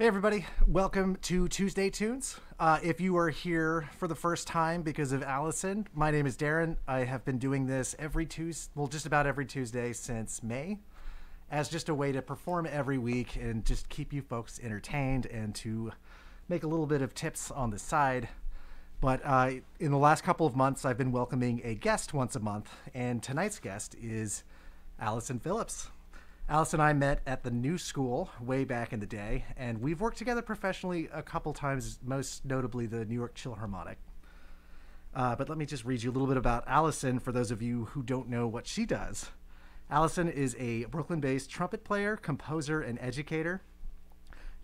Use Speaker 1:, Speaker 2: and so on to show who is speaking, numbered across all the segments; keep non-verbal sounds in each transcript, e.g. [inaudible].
Speaker 1: Hey, everybody. Welcome to Tuesday Tunes. Uh, if you are here for the first time because of Allison, my name is Darren. I have been doing this every Tuesday, well, just about every Tuesday since May, as just a way to perform every week and just keep you folks entertained and to make a little bit of tips on the side. But uh, in the last couple of months, I've been welcoming a guest once a month, and tonight's guest is Allison Philips. Alice and I met at the New School way back in the day, and we've worked together professionally a couple times, most notably the New York Chilharmonic. Uh, but let me just read you a little bit about Allison for those of you who don't know what she does. Allison is a Brooklyn based trumpet player, composer, and educator.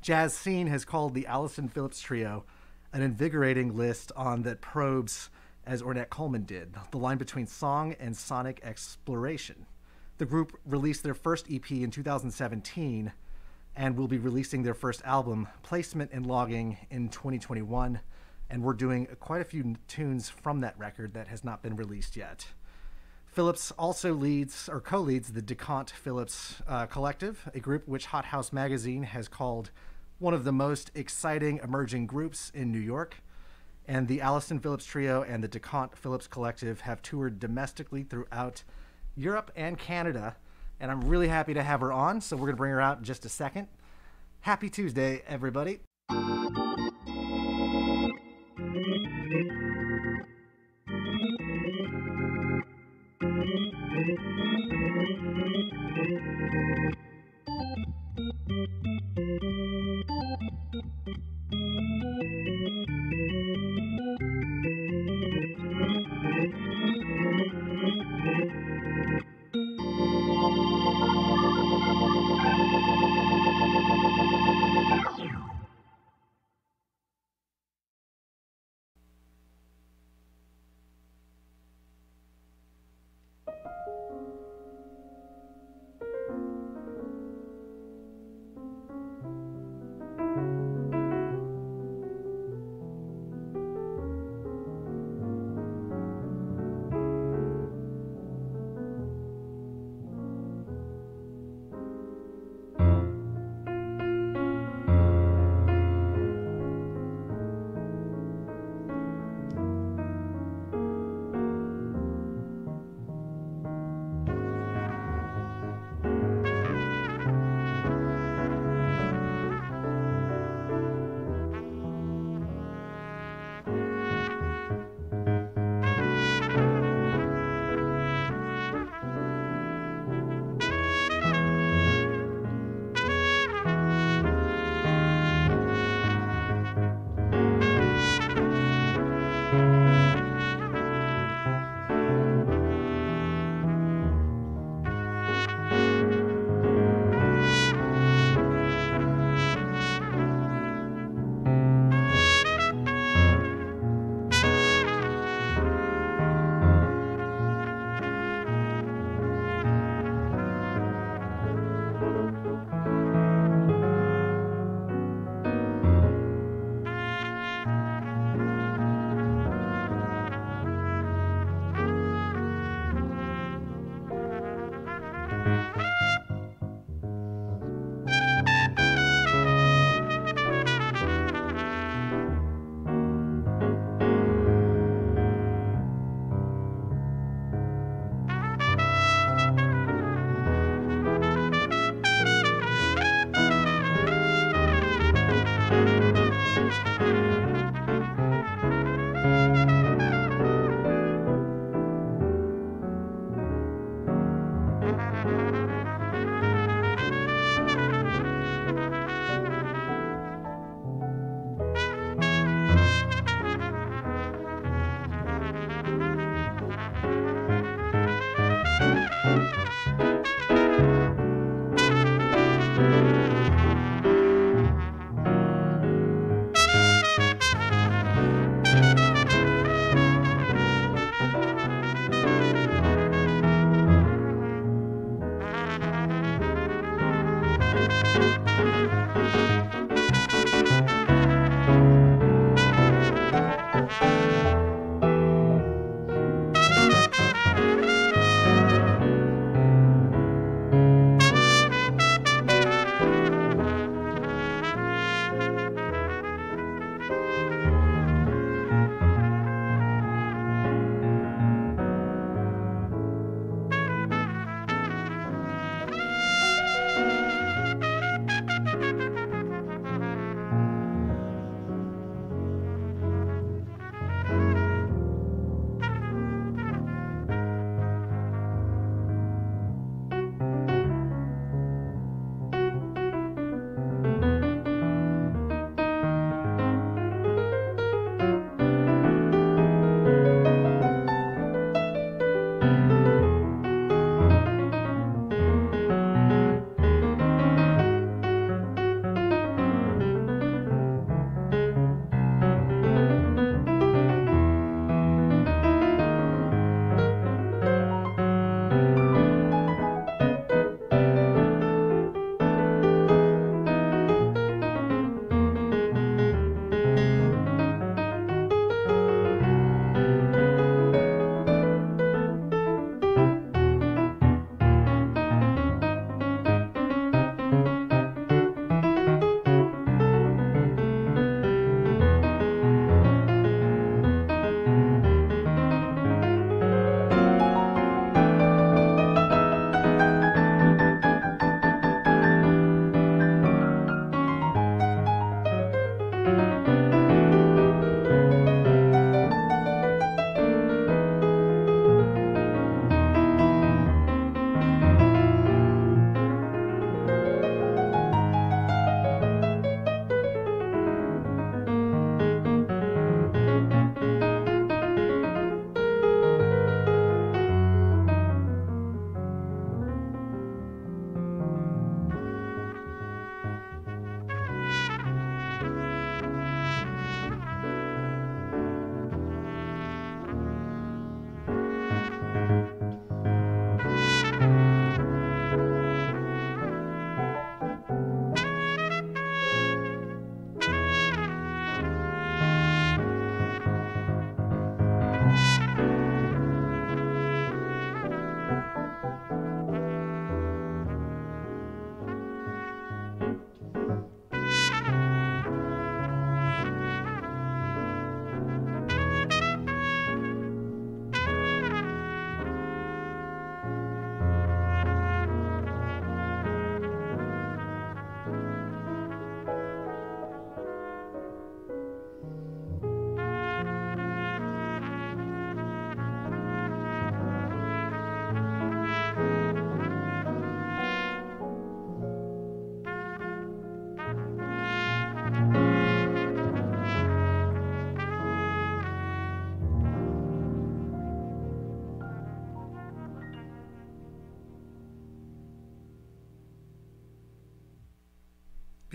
Speaker 1: Jazz Scene has called the Allison Philips Trio an invigorating list on that probes, as Ornette Coleman did, the line between song and sonic exploration. The group released their first EP in 2017 and will be releasing their first album, Placement and Logging, in 2021. And we're doing quite a few tunes from that record that has not been released yet. Philips also leads or co leads the DeCont Philips uh, Collective, a group which Hot House Magazine has called one of the most exciting emerging groups in New York. And the Allison Philips Trio and the DeCont Philips Collective have toured domestically throughout Europe and Canada, and I'm really happy to have her on. So we're going to bring her out in just a second. Happy Tuesday, everybody.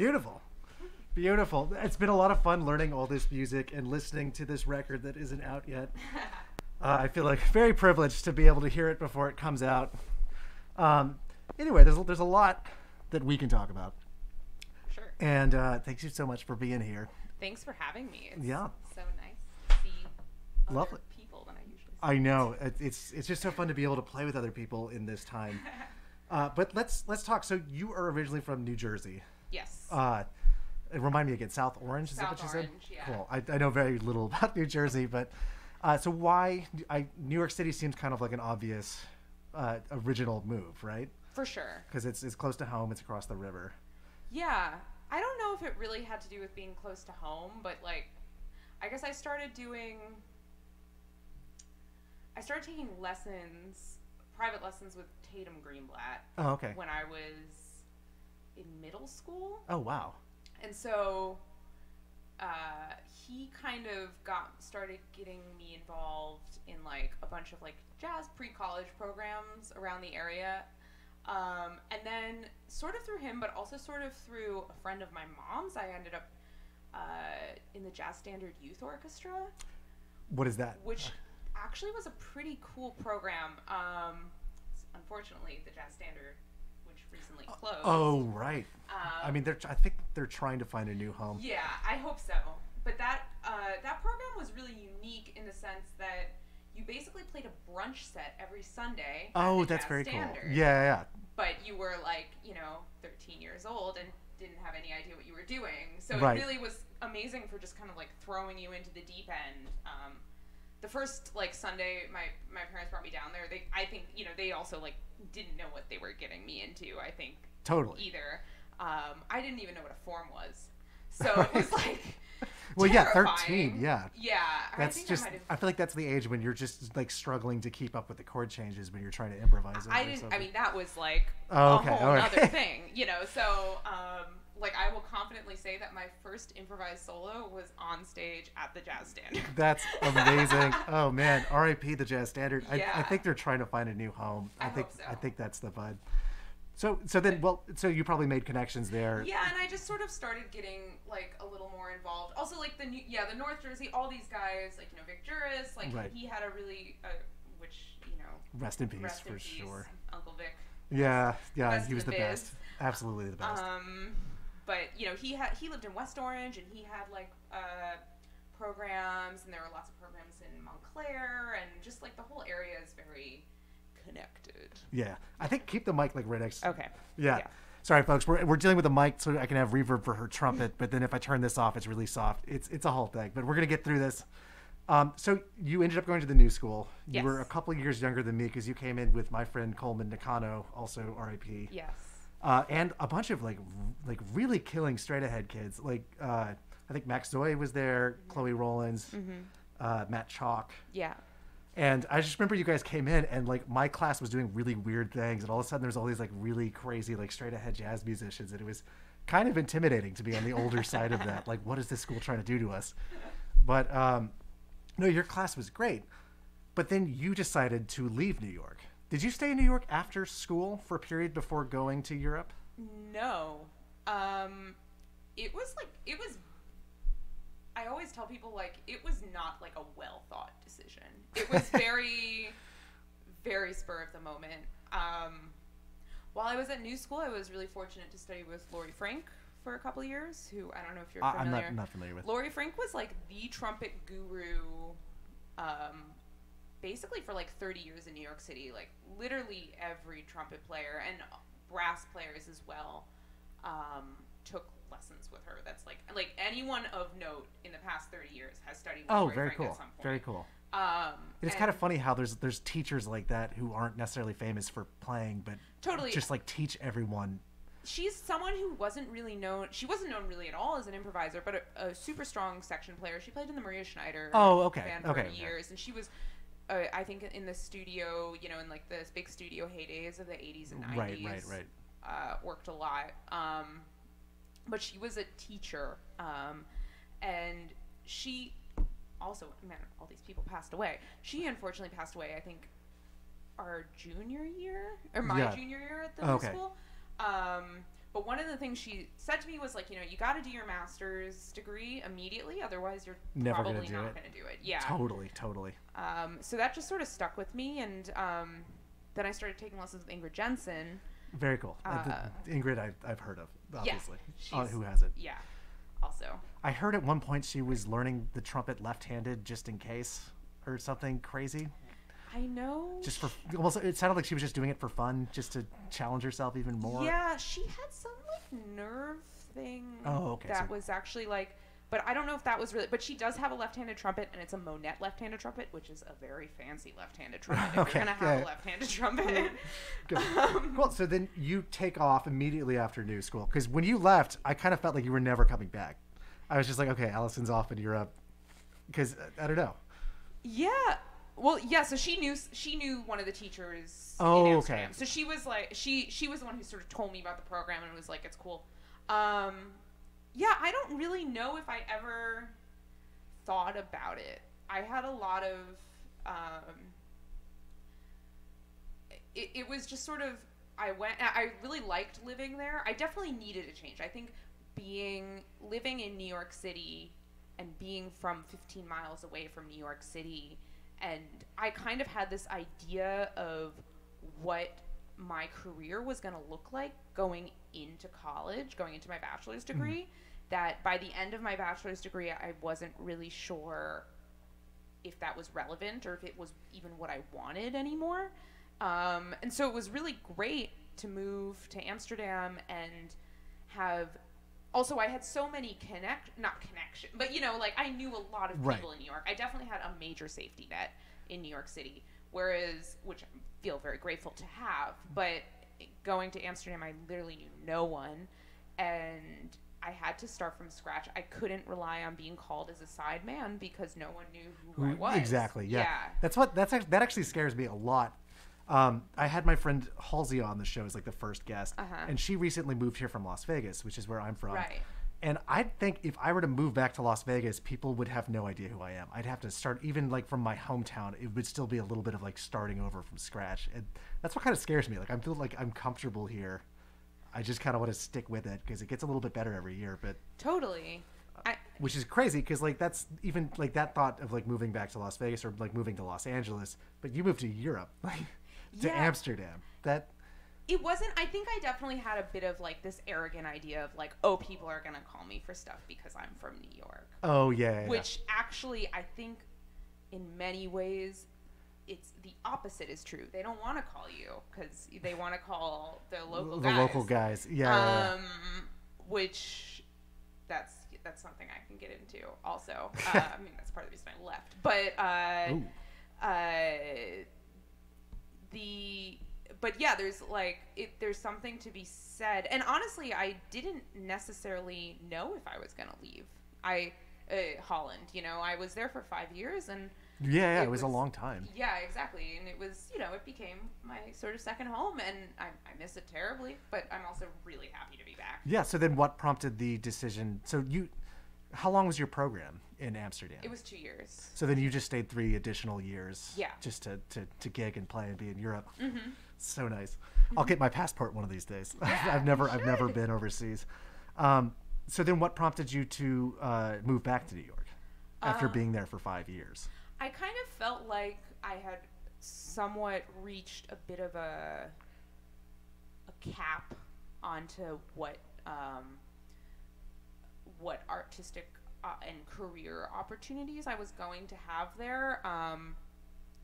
Speaker 1: Beautiful. Beautiful. It's been a lot of fun learning all this music and listening to this record that isn't out yet. [laughs] Uh, I feel like [laughs] very privileged to be able to hear it before it comes out. Um, anyway, there's there's a lot that we can talk about,
Speaker 2: Sure.
Speaker 1: and uh, thanks you so much for being here.
Speaker 2: Thanks for having me. It's
Speaker 1: Yeah.
Speaker 2: so nice to see
Speaker 1: Lovely.
Speaker 2: people than I usually see.
Speaker 1: I know it, it's it's just so fun to be able to play with other people in this time. [laughs] Uh, but let's let's talk. So you are originally from New Jersey.
Speaker 2: Yes.
Speaker 1: Uh, remind me again, South Orange. Is that
Speaker 2: South
Speaker 1: what you said?
Speaker 2: Orange, yeah.
Speaker 1: Cool. I, I know very little [laughs] about New Jersey, but uh, so why? I New York City seems kind of like an obvious uh, original move, right?
Speaker 2: for sure.
Speaker 1: Because it's it's close to home. It's across the river.
Speaker 2: Yeah. I don't know if it really had to do with being close to home, but like, I guess I started doing. I started taking lessons, private lessons with Tatum Greenblatt
Speaker 1: Oh, okay.
Speaker 2: when I was in middle school.
Speaker 1: Oh, wow.
Speaker 2: and so uh, he kind of got started getting me involved in like a bunch of like jazz pre-college programs around the area um, and then sort of through him but also sort of through a friend of my mom's i ended up uh, in the jazz standard youth orchestra
Speaker 1: What is that?
Speaker 2: which actually was a pretty cool program um, unfortunately the jazz standard recently closed
Speaker 1: Oh, right.
Speaker 2: um,
Speaker 1: I mean, they're. I think they're trying to find a new home.
Speaker 2: Yeah, I hope so. But that uh, that program was really unique in the sense that you basically played a brunch set every Sunday.
Speaker 1: Oh, that's very
Speaker 2: Standard,
Speaker 1: cool. Yeah, yeah.
Speaker 2: But you were like, you know, 13 years old and didn't have any idea what you were doing. So
Speaker 1: Right.
Speaker 2: it really was amazing for just kind of like throwing you into the deep end. Um, the first like Sunday, my my parents brought me down there. They, I think, you know, they also like didn't know what they were getting me into. I think
Speaker 1: Totally.
Speaker 2: either. Um, I didn't even know what a form was. [laughs] So it was like. [laughs]
Speaker 1: Well, yeah, thirteen. Yeah.
Speaker 2: Yeah. I
Speaker 1: That's
Speaker 2: think
Speaker 1: just.
Speaker 2: I,
Speaker 1: I feel like that's the age when you're just like struggling to keep up with the chord changes when you're trying to improvise.
Speaker 2: I didn't. I mean, that was like
Speaker 1: Oh,
Speaker 2: a
Speaker 1: okay,
Speaker 2: whole other [laughs] thing, you know. So, um, like, I will confidently say that my first improvised solo was on stage at the Jazz Standard. [laughs]
Speaker 1: That's amazing. oh man, R.I.P. the Jazz Standard. I, I think they're trying to find a new home. I,
Speaker 2: I
Speaker 1: think
Speaker 2: so.
Speaker 1: I think that's the vibe. So so then well so you probably made connections there.
Speaker 2: Yeah, and I just sort of started getting like a little more involved. Also, like the new, yeah, the North Jersey, all these guys, like you know, Vic Juris, like
Speaker 1: Right.
Speaker 2: he had a really, uh, which you know,
Speaker 1: Rest in peace
Speaker 2: rest
Speaker 1: for
Speaker 2: in peace,
Speaker 1: sure.
Speaker 2: Uncle Vic.
Speaker 1: Yeah, yeah, he was
Speaker 2: the
Speaker 1: the
Speaker 2: biz.
Speaker 1: best. Absolutely the best.
Speaker 2: Um, but you know, he had he lived in West Orange, and he had like uh, programs, and there were lots of programs in Montclair, and just like the whole area is very connected.
Speaker 1: yeah, I think keep the mic like right next.
Speaker 2: Okay.
Speaker 1: Yeah.
Speaker 2: Yeah.
Speaker 1: Sorry, folks. We're, we're dealing with a mic so I can have reverb for her trumpet, but then if I turn this off, it's really soft. It's it's a whole thing, but we're gonna get through this. Um, so you ended up going to the new school. You were a
Speaker 2: Yes.
Speaker 1: couple years younger than me because you came in with my friend Coleman Nakano, also R.I.P.
Speaker 2: Yes.
Speaker 1: Uh, and a bunch of like like really killing straight ahead kids. Like uh, I think Max Zoe was there, Chloe Rollins, uh, Matt Chalk,
Speaker 2: Yeah.
Speaker 1: and I just remember you guys came in and like my class was doing really weird things, and all of a sudden there's all these like really crazy like straight ahead jazz musicians, and it was kind of intimidating to be on the older side of that. [laughs] Like, what is this school trying to do to us? But um, no, your class was great, but then you decided to leave New York. Did you stay in New York after school for a period before going to Europe?
Speaker 2: No. Um, it was like it was. I always tell people like it was not like a well thought decision. It was [laughs] very, very spur of the moment. Um, while I was at New School, I was really fortunate to study with Laurie Frink for a couple of years. Who I don't know if you're
Speaker 1: I- I'm
Speaker 2: familiar.
Speaker 1: not not familiar with.
Speaker 2: Laurie Frink was like the trumpet guru, um, basically for like 30 years in New York City. Like literally every trumpet player and brass players as well um, took lessons with her. That's like like anyone of note in the past 30 years has studied. With
Speaker 1: Oh, very
Speaker 2: Frink
Speaker 1: cool.
Speaker 2: At some point.
Speaker 1: Very cool.
Speaker 2: Um,
Speaker 1: It's kind of funny how there's there's teachers like that who aren't necessarily famous for playing, but
Speaker 2: Totally.
Speaker 1: just like teach everyone.
Speaker 2: she's someone who wasn't really known. She wasn't known really at all as an improviser, but a, a super strong section player. She played in the Maria Schneider
Speaker 1: Oh, okay,
Speaker 2: band for
Speaker 1: okay, okay.
Speaker 2: years, and she was, uh, I think, in the studio. You know, in like the big studio heydays of the '80s and '90s.
Speaker 1: Right, right, right.
Speaker 2: Uh, worked a lot, um, but she was a teacher, um, and she also, man, all these people passed away. She unfortunately passed away. I think our junior year or my
Speaker 1: Yeah.
Speaker 2: junior year at the
Speaker 1: Okay.
Speaker 2: school. Um, but one of the things she said to me was like, you know, you got to do your master's degree immediately, otherwise you're
Speaker 1: Never gonna do
Speaker 2: not going to do it. Yeah.
Speaker 1: Totally, totally.
Speaker 2: Um, so that just sort of stuck with me, and um, then I started taking lessons with Ingrid Jensen.
Speaker 1: Very cool. Uh,
Speaker 2: Uh,
Speaker 1: Ingrid, I, I've heard of, obviously. Uh, who hasn't?
Speaker 2: Yeah. Also.
Speaker 1: I heard at one point she was learning the trumpet left-handed just in case, or something crazy.
Speaker 2: I know.
Speaker 1: Just for almost, it sounded like she was just doing it for fun, just to challenge herself even more.
Speaker 2: Yeah, she had some like nerve thing.
Speaker 1: Oh, okay,
Speaker 2: That
Speaker 1: so-
Speaker 2: was actually like, but I don't know if that was really. But she does have a left-handed trumpet, and it's a Monette left-handed trumpet, which is a very fancy left-handed [laughs] trumpet. If
Speaker 1: Okay,
Speaker 2: you're gonna have
Speaker 1: yeah.
Speaker 2: a left-handed trumpet. Um,
Speaker 1: Well, so then you take off immediately after new school because when you left, I kind of felt like you were never coming back. I was just like, okay, Allison's off in Europe because I don't know.
Speaker 2: Yeah. Well, yeah. So she knew she knew one of the teachers.
Speaker 1: Oh,
Speaker 2: in
Speaker 1: okay.
Speaker 2: So she was like she she was the one who sort of told me about the program and was like it's cool. Um, yeah, I don't really know if I ever thought about it. I had a lot of um, it, it was just sort of I went I really liked living there. I definitely needed a change. I think being living in New York City and being from 15 miles away from New York City and I kind of had this idea of what my career was going to look like going into college, going into my bachelor's degree. That by the end of my bachelor's degree, I wasn't really sure if that was relevant or if it was even what I wanted anymore. Um, and so it was really great to move to Amsterdam and have. Also, I had so many connect, not connection, but you know, like I knew a lot of
Speaker 1: Right.
Speaker 2: people in New York. I definitely had a major safety net in New York City, whereas, which I feel very grateful to have. But going to Amsterdam, I literally knew no one, and I had to start from scratch. I couldn't rely on being called as a side man because no one knew who, I was.
Speaker 1: Exactly. Yeah.
Speaker 2: Yeah.
Speaker 1: That's what that's that actually scares me a lot. Um, I had my friend Halsey on the show as like the first guest,
Speaker 2: Uh-huh.
Speaker 1: and she recently moved here from Las Vegas, which is where I'm from.
Speaker 2: Right.
Speaker 1: And I think if I were to move back to Las Vegas, people would have no idea who I am. I'd have to start even like from my hometown. It would still be a little bit of like starting over from scratch, and that's what kind of scares me. Like I feel like I'm comfortable here. I just kind of want to stick with it because it gets a little bit better every year. But
Speaker 2: Totally. I,
Speaker 1: which is crazy because like that's even like that thought of like moving back to Las Vegas or like moving to Los Angeles, but you moved to Europe, like [laughs] to
Speaker 2: Yeah.
Speaker 1: Amsterdam. That
Speaker 2: it wasn't i think i definitely had a bit of like this arrogant idea of like oh people are gonna call me for stuff because i'm from new york
Speaker 1: oh yeah, yeah, yeah.
Speaker 2: which actually i think in many ways it's the opposite is true they don't want to call you because they want to call the local guys.
Speaker 1: the
Speaker 2: guys.
Speaker 1: local guys, yeah, yeah, yeah.
Speaker 2: um which that's that's something i can get into also [laughs] uh, i mean that's part of the reason i left but uh uh, the but yeah there's like it there's something to be said and honestly i didn't necessarily know if i was gonna leave i uh, holland you know i was there for five years and
Speaker 1: yeah, yeah,
Speaker 2: it
Speaker 1: it was a long time.
Speaker 2: yeah exactly and it was you know it became my sort of second home and i, I miss it terribly but i'm also really happy to be back
Speaker 1: Yeah. So then, what prompted the decision? So you, how long was your program in Amsterdam?
Speaker 2: it was two years
Speaker 1: So then you just stayed three additional years.
Speaker 2: Yeah.
Speaker 1: Just to, to, to gig and play and be in Europe.
Speaker 2: mm-hmm.
Speaker 1: So nice. I'll get my passport one of these days. [laughs]
Speaker 2: Yeah,
Speaker 1: I've never I've never been overseas. Um, so then what prompted you to uh, move back to New York after
Speaker 2: Uh,
Speaker 1: being there for five years?
Speaker 2: I kind of felt like I had somewhat reached a bit of a a cap onto what um, what artistic uh, and career opportunities I was going to have there. Um,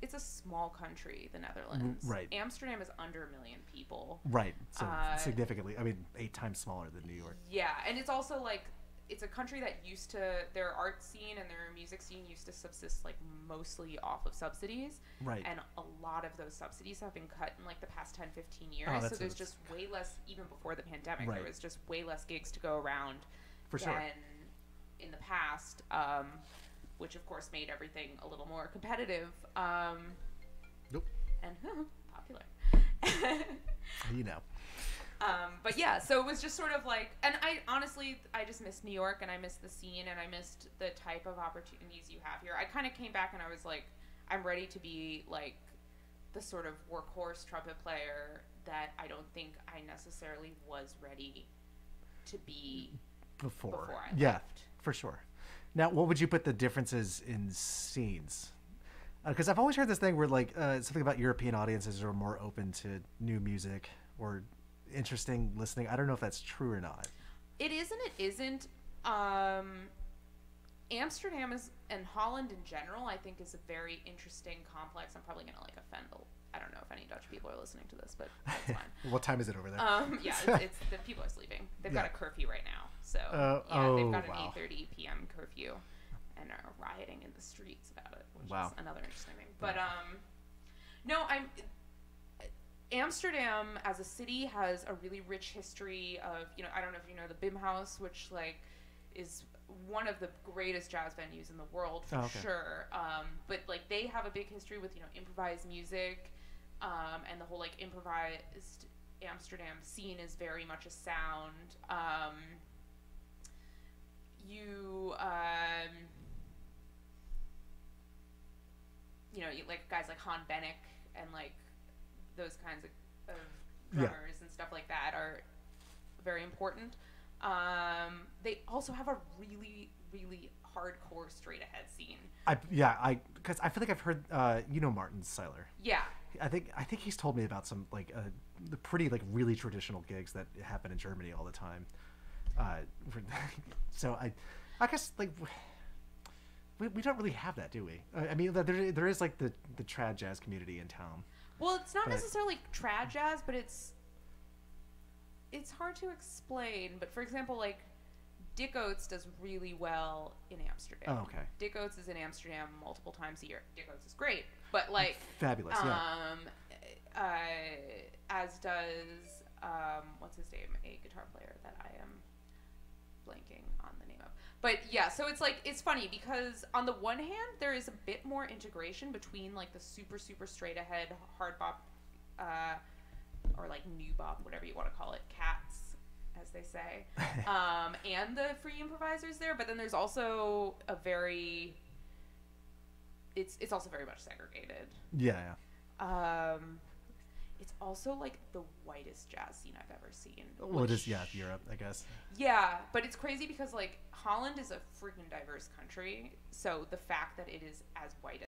Speaker 2: it's a small country, the Netherlands.
Speaker 1: right.
Speaker 2: Amsterdam is under a million people.
Speaker 1: Right. So
Speaker 2: uh,
Speaker 1: significantly, I mean, eight times smaller than New York.
Speaker 2: Yeah, and it's also like it's a country that used to their art scene and their music scene used to subsist like mostly off of subsidies
Speaker 1: Right.
Speaker 2: and a lot of those subsidies have been cut in like the past 10 15 years
Speaker 1: Oh,
Speaker 2: so there's just way less even before the pandemic
Speaker 1: Right.
Speaker 2: there was just way less gigs to go around
Speaker 1: For sure.
Speaker 2: than in the past um, which of course made everything a little more competitive um,
Speaker 1: Nope.
Speaker 2: and [laughs] popular
Speaker 1: You know.
Speaker 2: um, but yeah, so it was just sort of like, and I honestly, I just missed New York and I missed the scene and I missed the type of opportunities you have here. I kind of came back and I was like, I'm ready to be like the sort of workhorse trumpet player that I don't think I necessarily was ready to be
Speaker 1: before.
Speaker 2: before I
Speaker 1: yeah,
Speaker 2: left.
Speaker 1: for sure. Now, what would you put the differences in scenes? Because I've always heard this thing where like uh, something about European audiences are more open to new music or interesting listening. I don't know if that's true or not.
Speaker 2: It is and it isn't. Um, Amsterdam is and Holland in general, I think, is a very interesting complex. I'm probably gonna like offend. A, I don't know if any Dutch people are listening to this, but [laughs] that's fine.
Speaker 1: what time is it over there?
Speaker 2: Um, yeah, it's, [laughs] it's the people are sleeping. They've got a curfew right now, so
Speaker 1: Uh,
Speaker 2: yeah, they've
Speaker 1: oh,
Speaker 2: got an
Speaker 1: wow.
Speaker 2: 8:30 p.m. curfew, and are rioting in the streets about it, which
Speaker 1: Wow.
Speaker 2: is another interesting thing. But um, no, I'm. Amsterdam as a city has a really rich history of you know I don't know if you know the Bimhuis, which like is one of the greatest jazz venues in the world for
Speaker 1: Oh, okay.
Speaker 2: sure. Um, but like they have a big history with you know improvised music, um, and the whole like improvised Amsterdam scene is very much a sound. Um, you um, you know you- like guys like Han Bennink and like those kinds of, of
Speaker 1: Yeah.
Speaker 2: drummers and stuff like that are very important. Um, they also have a really, really hardcore straight ahead scene.
Speaker 1: I yeah I because I feel like I've heard uh, you know Martin Seiler.
Speaker 2: Yeah,
Speaker 1: I think I think he's told me about some like uh, the pretty like really traditional gigs that happen in Germany all the time. Uh, [laughs] so I, I guess like we, we don't really have that, do we? I mean, there there is like the the trad jazz community in town.
Speaker 2: Well, it's not
Speaker 1: But-
Speaker 2: necessarily trad jazz, but it's it's hard to explain. But for example, like Dick Oatts does really well in Amsterdam.
Speaker 1: Oh, okay.
Speaker 2: Dick Oatts is in Amsterdam multiple times a year. Dick Oatts is great, but like
Speaker 1: Fabulous, yeah.
Speaker 2: um, uh, as does um, what's his name, a guitar player that I am blanking on the name of. But yeah, so it's like it's funny because on the one hand there is a bit more integration between like the super super straight ahead hard bop uh, or like new bop, whatever you want to call it, cats as they say, [laughs] um, and the free improvisers there. But then there's also a very it's it's also very much segregated.
Speaker 1: Yeah, yeah.
Speaker 2: Um, it's also like the whitest jazz scene I've ever seen.
Speaker 1: Well, it is yeah Europe, I guess.
Speaker 2: Yeah, but it's crazy because like Holland is a freaking diverse country, so the fact that it is as white